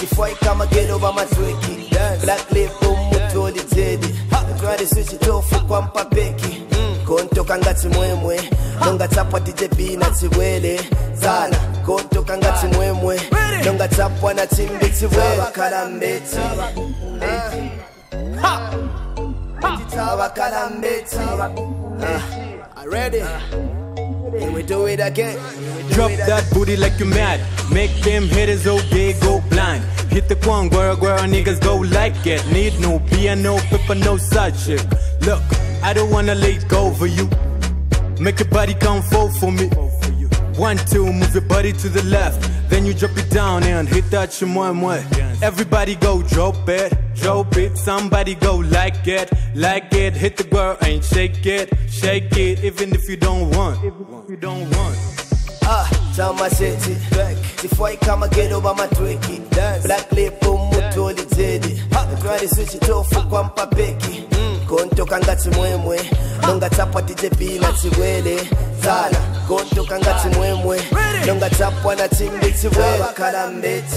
Tifoi kama ghetto ba matweki Black lip umutoli tedi Twari switch tofu kwa mpapeki kontoka ngati mwemwe nongatsapwa djb na tsibwele zala kontoka ngati mwemwe nongatsapwa na tsimbi tsibwele kalambeti Tawakalambeti. Ah, ready? Here we do it again. Drop that booty like you mad. Make them haters all day go blind. Hit the kwang, girl, niggas go like it. Need no beer, no pepper, no side chick. Look, I don't wanna let go for you. Make your body come fall for me. One, two, move your body to the left. Then you drop it down and hit that shimoy Everybody go drop it, drop it. Somebody go like it, like it. Hit the girl and shake it, shake it. Even if you don't want, if you don't want. Ah, chama seti Tifoi kama ghetto ba matweki Black lip umutoli tedi Twari switch tofu kwa mpapeki kontoka ngati mwemwe. Nongatsapwa djb na tsibwele zala kontoka ngati mwemwe. Nongatsapwa na tsimbi tsibwele kalambeti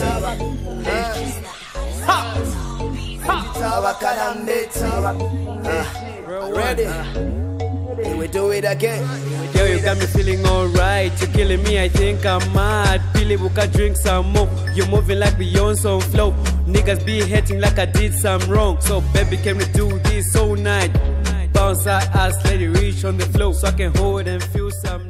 Tawakalambeti. Ah, ready? Here we do it again. Yo, you got me feeling alright. You're killing me, I think I'm mad. Billy Buka drink some more. You're moving like Beyonce on flow. Niggas be hating like I did some wrong. So baby, can we do this all night? Bounce our ass, let it reach on the floor. So I can hold and feel some